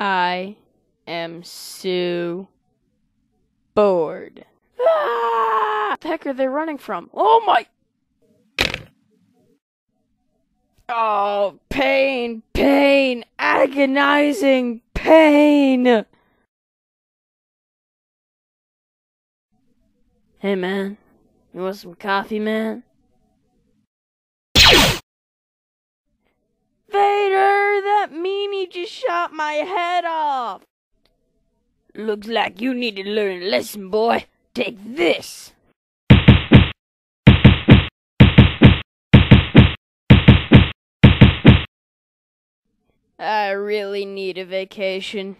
I am so bored. Ah! What the heck are they running from? Oh my! Oh, pain, pain, agonizing pain! Hey man, you want some coffee, man? Just shot my head off! Looks like you need to learn a lesson, boy. Take this! I really need a vacation.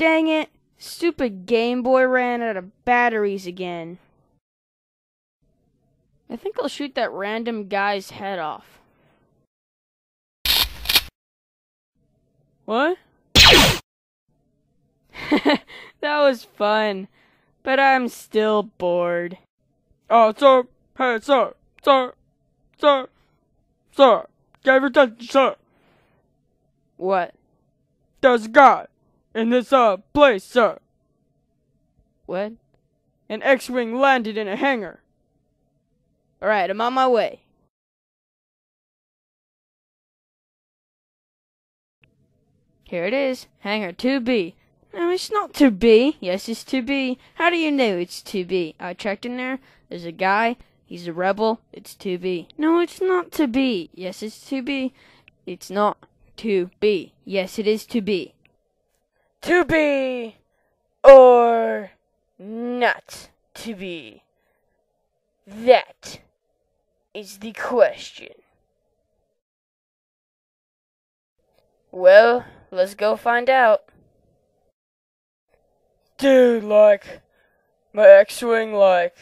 Dang it! Stupid Game Boy ran out of batteries again. I think I'll shoot that random guy's head off. What? that was fun, but I'm still bored. Oh, sir, hey, sir, sir, sir, sir, give attention, sir. What? There's a guy in this, uh, place, sir. What? An X-Wing landed in a hangar. Alright, I'm on my way. Here it is, hangar 2B. No, it's not 2B. Yes, it's 2B. How do you know it's 2B? I checked in there. There's a guy. He's a rebel. It's 2B. No, it's not 2B. Yes, it's 2B. It's not 2B. Yes, it is 2B. 2B or not to be? That is the question. Well, let's go find out. Dude, like, my X-Wing, like,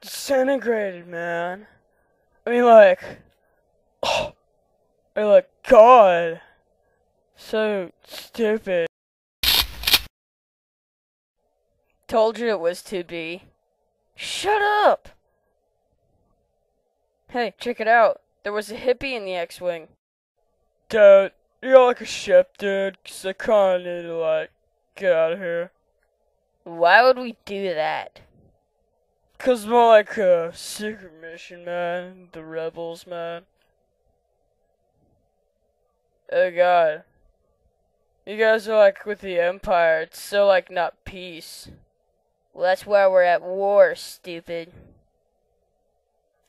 disintegrated, man. I mean, like, oh, I mean, like, God. So stupid. Told you it was to be. Shut up! Hey, check it out. There was a hippie in the X-Wing. Dude, you're like a ship, dude, 'cause I kinda need to, like, get out of here. Why would we do that? 'Cause more like a secret mission, man. The rebels, man. Oh god. You guys are like with the Empire. It's so like not peace. Well, that's why we're at war, stupid.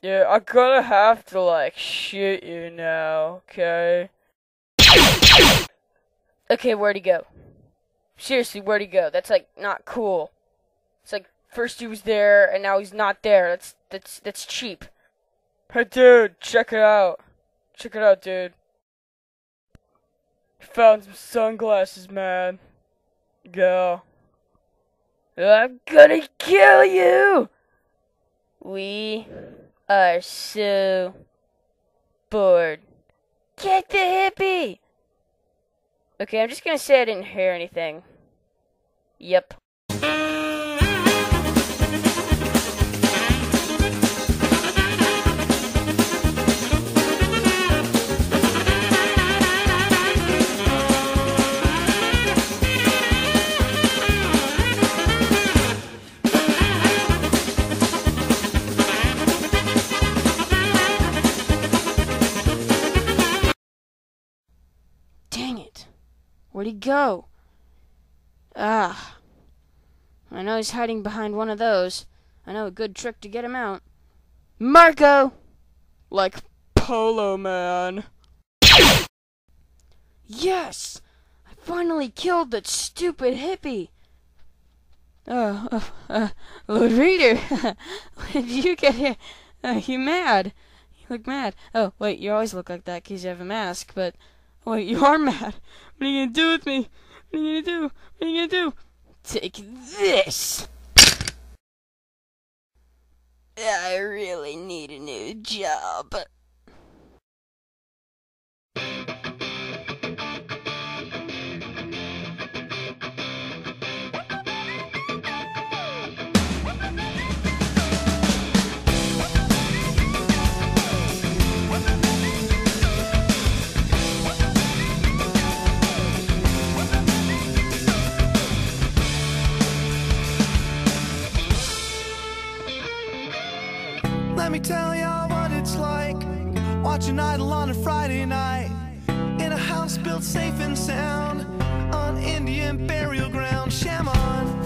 Yeah, I'm gonna have to like shoot you now, okay? Okay, where'd he go? Seriously, where'd he go? That's like not cool. It's like first he was there and now he's not there. That's that's that's cheap. Hey dude, check it out. Check it out, dude. Found some sunglasses, man. Go. I'm gonna kill you! We are so bored. Get the hippie! Okay, I'm just gonna say I didn't hear anything. Yep. Where'd he go? Ah. I know he's hiding behind one of those. I know a good trick to get him out. Marco! Like Polo Man. Yes! I finally killed that stupid hippie! Oh, uh, uh Lord Vader, when did you get here? Are you mad? You look mad. Oh, wait, you always look like that 'cause you have a mask, but wait, you are mad. What are you gonna do with me? What are you gonna do? What are you gonna do? Take this! I really need a new job. Tell y'all what it's like watching Idol on a Friday night in a house built safe and sound on Indian burial ground. Shaman